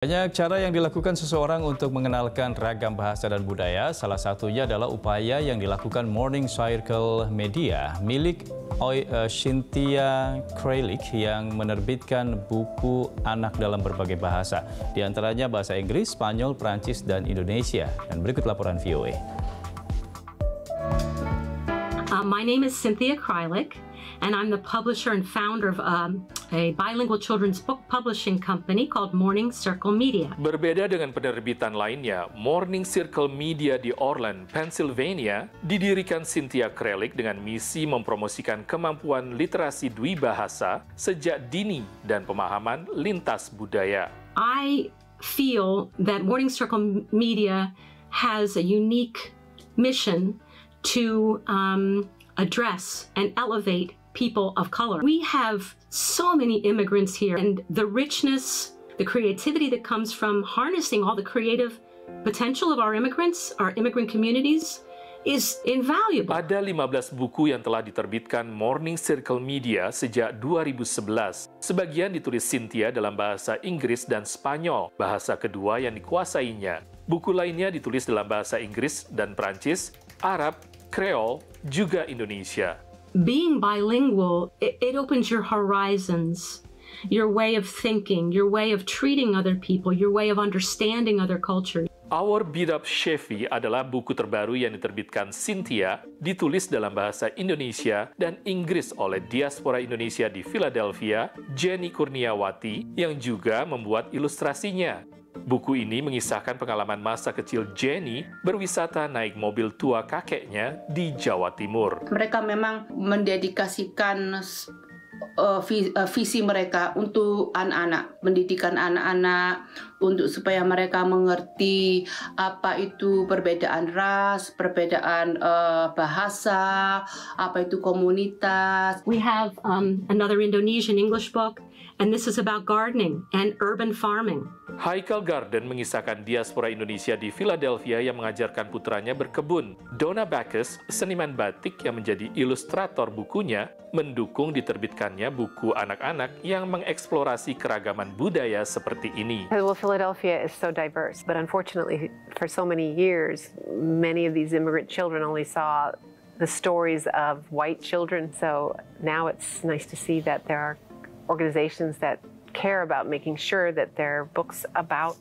Banyak cara yang dilakukan seseorang untuk mengenalkan ragam bahasa dan budaya. Salah satunya adalah upaya yang dilakukan Morning Circle Media milik Oi, uh, Cynthia Kralik yang menerbitkan buku anak dalam berbagai bahasa. Di antaranya bahasa Inggris, Spanyol, Prancis, dan Indonesia. Dan berikut laporan VOA. Uh, my name is Cynthia Krylik, and I'm the publisher and founder of um, a bilingual children's book publishing company called Morning Circle Media. Berbeda dengan penerbitan lainnya, Morning Circle Media di Orland, Pennsylvania, didirikan Cynthia Krelik dengan misi mempromosikan kemampuan literasi dwi bahasa sejak dini dan pemahaman lintas budaya. I feel that Morning Circle Media has a unique mission to um, address and elevate people of color. We have so many immigrants here, and the richness, the creativity that comes from harnessing all the creative potential of our immigrants, our immigrant communities, is invaluable. Ada 15 buku yang telah diterbitkan Morning Circle Media sejak 2011. Sebagian ditulis Cynthia dalam bahasa Inggris dan Spanyol, bahasa kedua yang dikuasainya. Buku lainnya ditulis dalam bahasa Inggris dan Prancis, Arab, Creole, juga Indonesia. Being bilingual, it, it, opens your horizons, your way of thinking, your way of treating other people, your way of understanding other cultures. Our Beat Up Chevy adalah buku terbaru yang diterbitkan Cynthia, ditulis dalam bahasa Indonesia dan Inggris oleh diaspora Indonesia di Philadelphia, Jenny Kurniawati, yang juga membuat ilustrasinya. Buku ini mengisahkan pengalaman masa kecil Jenny berwisata naik mobil tua kakeknya di Jawa Timur. Mereka memang mendedikasikan uh, visi mereka untuk anak-anak, pendidikan anak-anak, untuk supaya mereka mengerti apa itu perbedaan ras, perbedaan uh, bahasa, apa itu komunitas. We have um, another Indonesian English book, and this is about gardening and urban farming. Haikal Garden mengisahkan diaspora Indonesia di Philadelphia yang mengajarkan putranya berkebun. Donna Backus, seniman batik yang menjadi ilustrator bukunya, mendukung diterbitkannya buku anak-anak yang mengeksplorasi keragaman budaya seperti ini. Well, Philadelphia is so diverse, but unfortunately, for so many years, many of these immigrant children only saw the stories of white children. So now it's nice to see that there are organizations that care about making sure that there are books about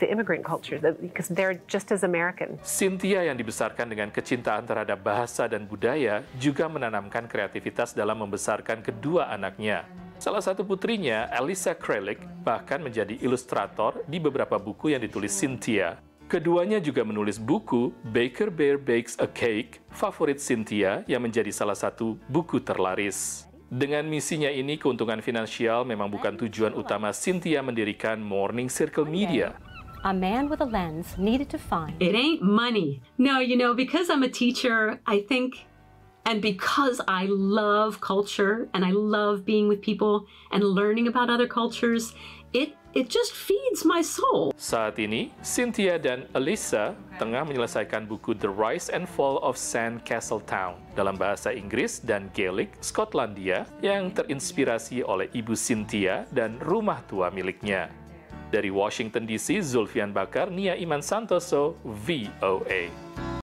the immigrant culture because they're just as American. Cynthia yang dibesarkan dengan kecintaan terhadap bahasa dan budaya juga menanamkan kreativitas dalam membesarkan kedua anaknya. Salah satu putrinya, Elisa Kralik, bahkan menjadi ilustrator di beberapa buku yang ditulis Cynthia. Keduanya juga menulis buku Baker Bear Bakes a Cake, favorit Cynthia yang menjadi salah satu buku terlaris. Dengan misinya ini, keuntungan finansial memang bukan tujuan utama Cynthia mendirikan Morning Circle Media. A man with a lens needed to find. It ain't money. No, you know, because I'm a teacher, I think, and because I love culture and I love being with people and learning about other cultures, it it just feeds my soul. Saat ini, Cynthia dan Elisa tengah menyelesaikan buku The Rise and Fall of Sand Castle Town dalam bahasa Inggris dan Gaelic, Skotlandia yang terinspirasi oleh ibu Cynthia dan rumah tua miliknya. Dari Washington DC, Zulfian Bakar, Nia Iman Santoso, VOA.